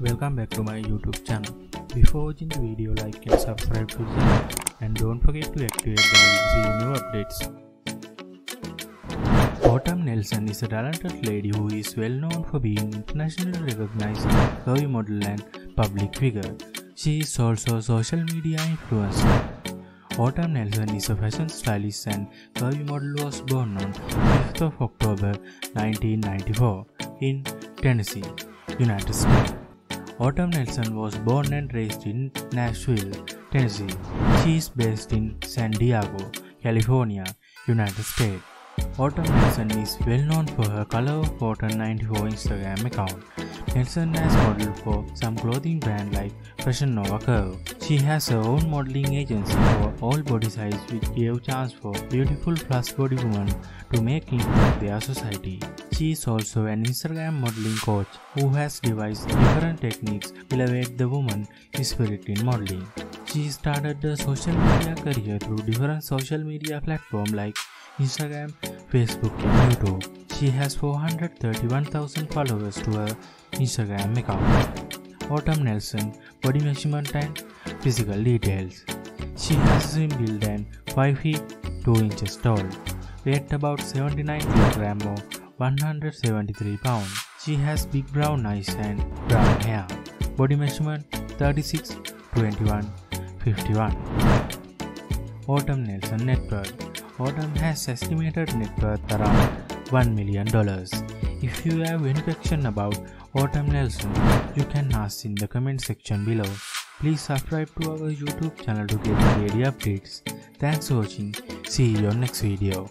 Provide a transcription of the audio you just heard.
Welcome back to my YouTube channel. Before watching the video, like and subscribe to the channel and don't forget to activate the bell to see new updates. Autumn Nelson is a talented lady who is well known for being internationally recognized curvy model and public figure. She is also a social media influencer. Autumn Nelson is a fashion stylist and curvy model was born on 5th of October 1994 in Tennessee, United States. Autumn Nelson was born and raised in Nashville, Tennessee. She is based in San Diego, California, United States. Autumn Nelson is well known for her Color of Autumn 94 Instagram account. Nelson has modeled for some clothing brand like Fashion Nova Curve. She has her own modeling agency for all body size which gave chance for beautiful plus body women to make impact their society. She is also an Instagram modeling coach who has devised different techniques to elevate the woman spirit in modeling. She started her social media career through different social media platforms like Instagram, Facebook, YouTube. She has 431,000 followers to her Instagram account. Autumn Nelson, body measurement and physical details. She has slim build and 5 feet 2 inches tall, weight about 79 kg or 173 pounds. She has big brown eyes and brown hair. Body measurement 36, 21, 51. Autumn Nelson net Autumn has estimated net worth around $1 million. If you have any question about Autumn Nelson, you can ask in the comment section below. Please subscribe to our YouTube channel to get daily updates. Thanks for watching. See you on next video.